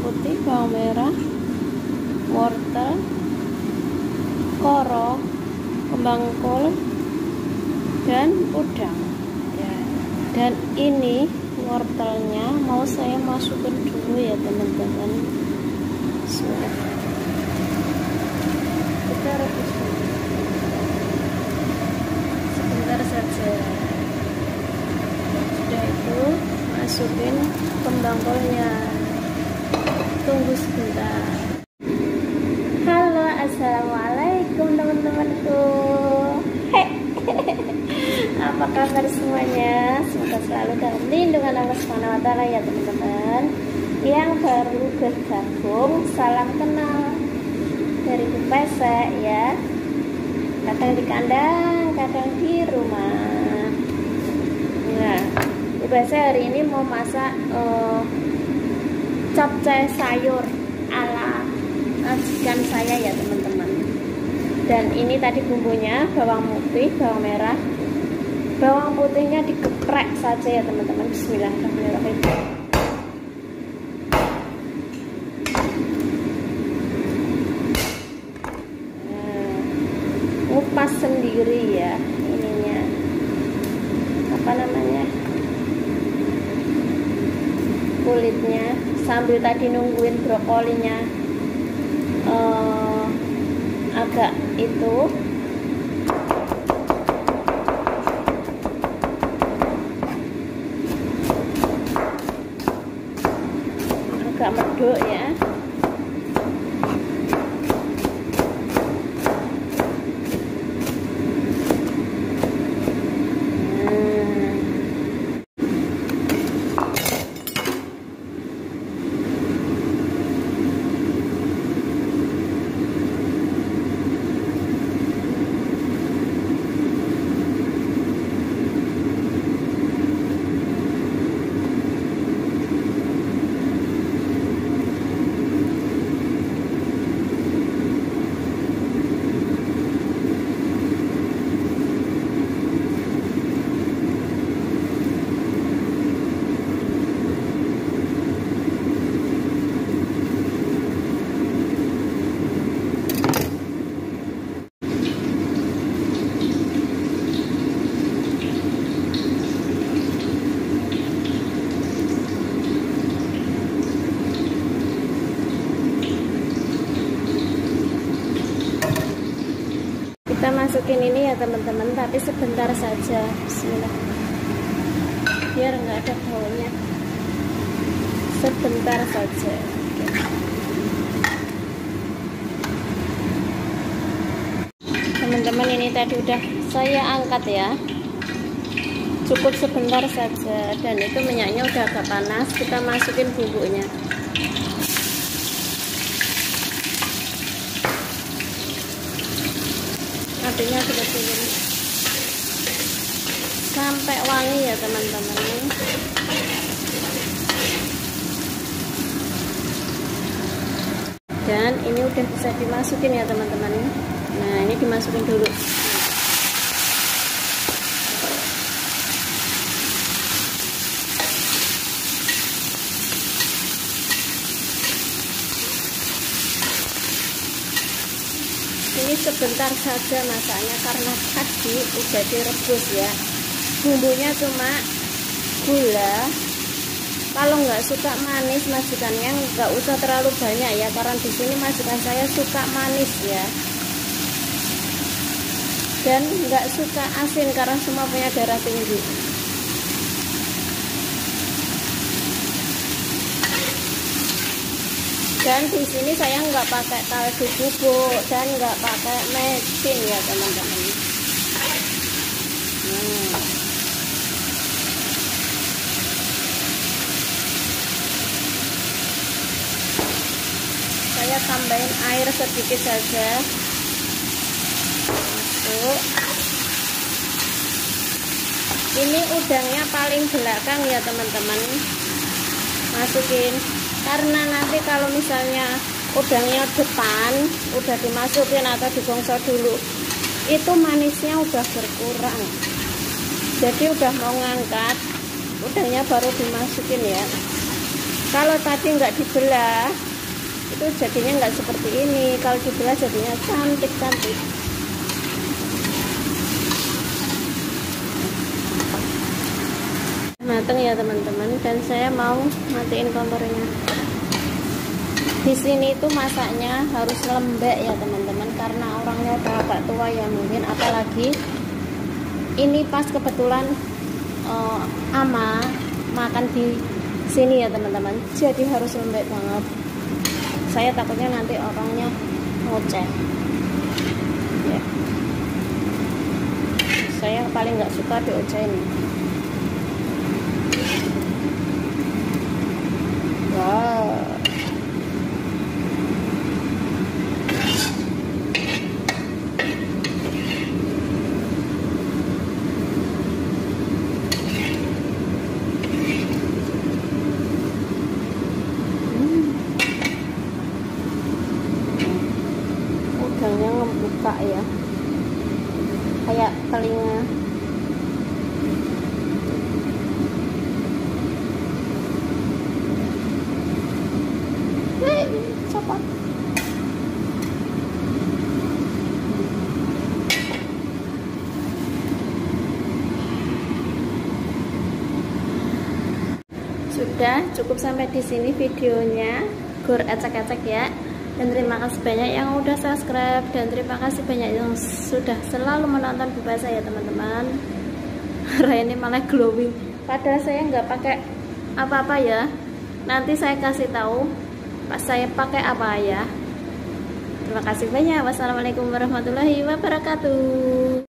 putih bawang merah wortel koro kembang kol dan udang. Dan ini wortelnya mau saya masukkan dulu ya teman-teman. Kita rebus sebentar saja. Sudah itu masukin kembang kolnya tunggu sebentar. Halo assalamualaikum teman-temanku. Apa kabar semuanya? Semoga selalu dalam lindungan Allah Taala ya teman-teman. Yang baru bergabung salam kenal dari Bupese ya. Kadang di kandang kadang di rumah. Nah Bupese hari ini mau masak uh, capcay sayur ala majikan saya ya teman-teman. Dan ini tadi bumbunya bawang putih bawang merah. Bawang putihnya digeprek saja ya teman-teman. Bismillahirrahmanirrahim. Nah, ngupas sendiri ya kulitnya sambil tadi nungguin brokolinya uh, agak itu. Agak medok ya masukin ini ya teman-teman. Tapi sebentar saja. Bismillah. Biar nggak ada baunya. Sebentar saja. Teman-teman ini tadi udah saya angkat ya. Cukup sebentar saja. Dan itu minyaknya udah agak panas. Kita masukin bumbunya apinya seperti ini sampai wangi ya teman-teman. Dan ini udah bisa dimasukin ya teman-teman. Nah ini dimasukin dulu ini sebentar saja masaknya karena tadi udah direbus ya. Bumbunya cuma gula. Kalau nggak suka manis majikannya nggak usah terlalu banyak ya karena di sini majikan saya suka manis ya. Dan nggak suka asin karena semua punya darah tinggi dan di sini saya nggak pakai kaldu bubuk dan nggak pakai mesin ya teman-teman. Hmm. saya tambahin air sedikit saja. Masuk. Ini udangnya paling belakang ya teman-teman. Masukin karena nanti kalau misalnya udangnya depan udah dimasukin atau dibongso dulu itu manisnya udah berkurang. Jadi udah mau ngangkat udangnya baru dimasukin ya. Kalau tadi nggak dibelah itu jadinya nggak seperti ini. Kalau dibelah jadinya cantik mateng ya teman-teman. Dan saya mau matiin kompornya. Di sini itu masaknya harus lembek ya teman-teman karena orangnya agak tua ya mungkin. Apalagi ini pas kebetulan uh, ama makan di sini ya teman-teman. Jadi harus lembek banget. Saya takutnya nanti orangnya ngoceh. Ya. Saya paling nggak suka diocehin ngebuka ya. Kayak telinga. Hei, copot sudah cukup sampai di sini videonya. Gur ecek-ecek ya dan terima kasih banyak yang udah subscribe. Dan terima kasih banyak yang sudah selalu menonton buka saya teman-teman. Ini malah glowing. Padahal saya nggak pakai apa-apa ya. Nanti saya kasih tahu pas saya pakai apa ya. Terima kasih banyak. Wassalamualaikum warahmatullahi wabarakatuh